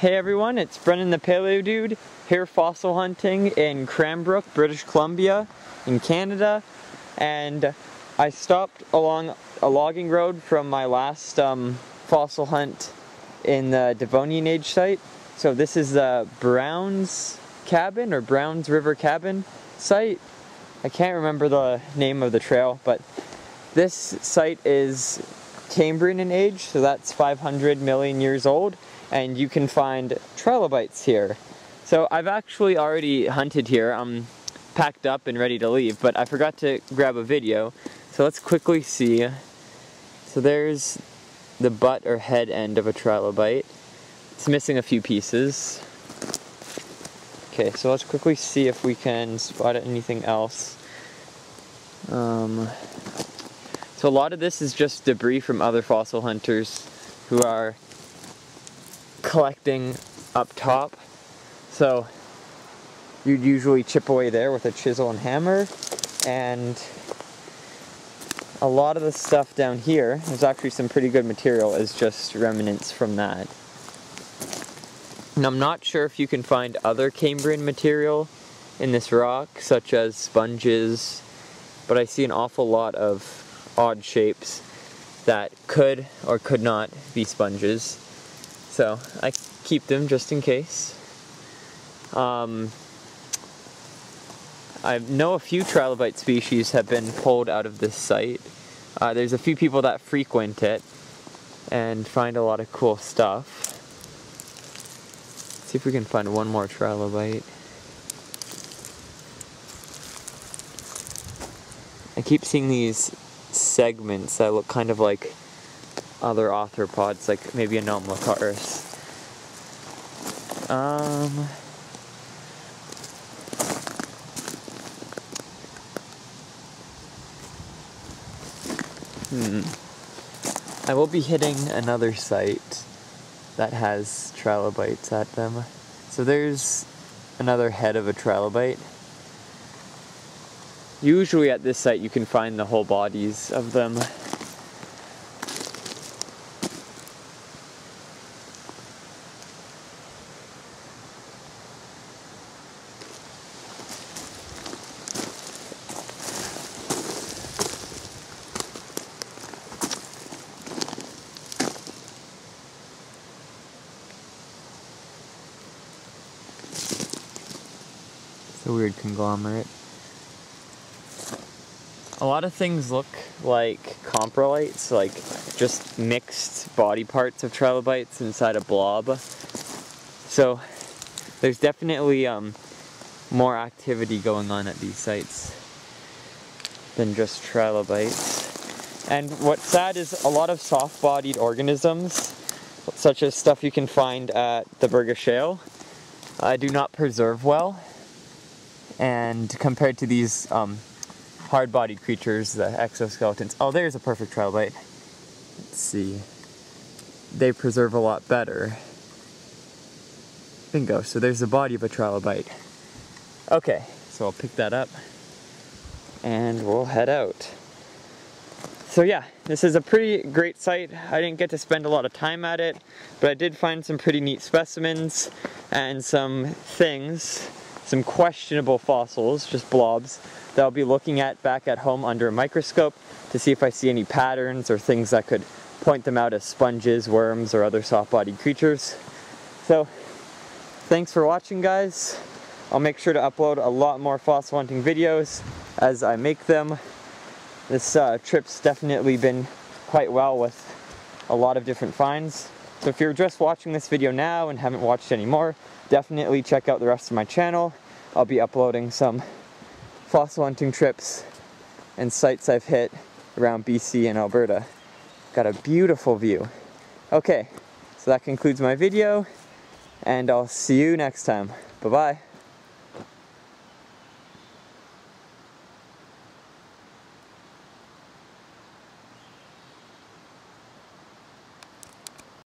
Hey everyone, it's Brennan the Paleo Dude here fossil hunting in Cranbrook, British Columbia in Canada and I stopped along a logging road from my last um, fossil hunt in the Devonian Age site. So this is the Browns Cabin or Browns River Cabin site. I can't remember the name of the trail but this site is Cambrian in age so that's 500 million years old and you can find trilobites here. So I've actually already hunted here. I'm packed up and ready to leave, but I forgot to grab a video. So let's quickly see. So there's the butt or head end of a trilobite. It's missing a few pieces. Okay, so let's quickly see if we can spot anything else. Um, so a lot of this is just debris from other fossil hunters who are collecting up top. So you'd usually chip away there with a chisel and hammer and a lot of the stuff down here, there's actually some pretty good material, is just remnants from that. And I'm not sure if you can find other Cambrian material in this rock, such as sponges, but I see an awful lot of odd shapes that could or could not be sponges. So I keep them just in case. Um, I know a few trilobite species have been pulled out of this site. Uh, there's a few people that frequent it and find a lot of cool stuff. Let's see if we can find one more trilobite. I keep seeing these segments that look kind of like other arthropods, like maybe a. Um, hmm. I will be hitting another site that has trilobites at them. So there's another head of a trilobite. Usually at this site you can find the whole bodies of them. It's a weird conglomerate. A lot of things look like coprolites, like just mixed body parts of trilobites inside a blob. So there's definitely um, more activity going on at these sites than just trilobites. And what's sad is a lot of soft-bodied organisms, such as stuff you can find at the Burgess Shale, uh, do not preserve well and compared to these um, hard-bodied creatures, the exoskeletons, oh there's a perfect trilobite. Let's see. They preserve a lot better. Bingo, so there's the body of a trilobite. Okay, so I'll pick that up and we'll head out. So yeah, this is a pretty great site. I didn't get to spend a lot of time at it, but I did find some pretty neat specimens and some things some questionable fossils, just blobs, that I'll be looking at back at home under a microscope to see if I see any patterns or things that could point them out as sponges, worms, or other soft-bodied creatures. So, thanks for watching guys. I'll make sure to upload a lot more fossil hunting videos as I make them. This uh, trip's definitely been quite well with a lot of different finds. So if you're just watching this video now and haven't watched any more, definitely check out the rest of my channel. I'll be uploading some fossil hunting trips and sites I've hit around BC and Alberta. Got a beautiful view. Okay, so that concludes my video, and I'll see you next time. Bye-bye.